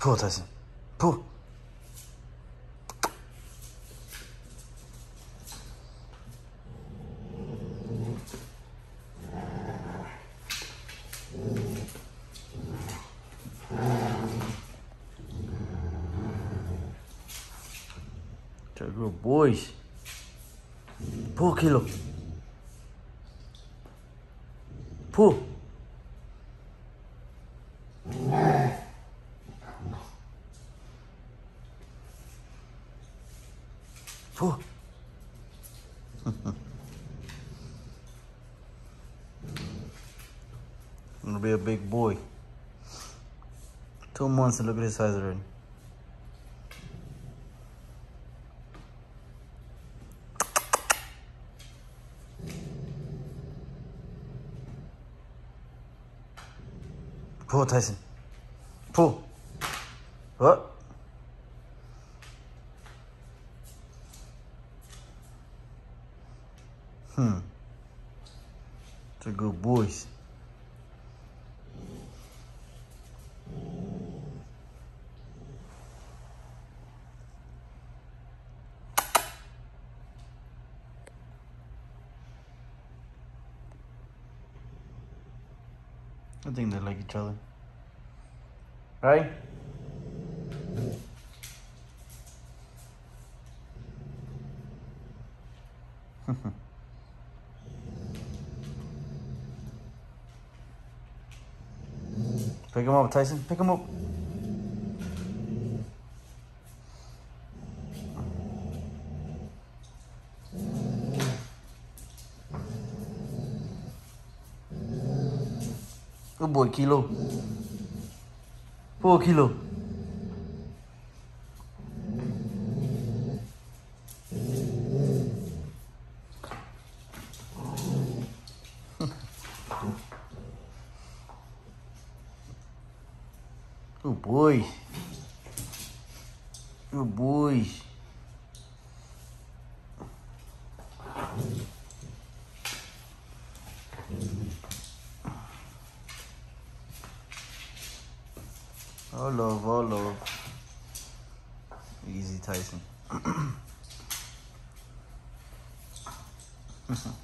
부어 다시 부어 자 그럼 뭐이씨. 부어 킬러. 부어 Pull. Gonna be a big boy. Two months and look at his size already. Pull, Tyson. Pull. What? Hmm. They're good boys. I think they like each other. Right? Pick him up, Tyson. Pick him up. Good boy, Kilo. Four Kilo. Good boy. Good boy. Oh love, oh love. Easy Tyson.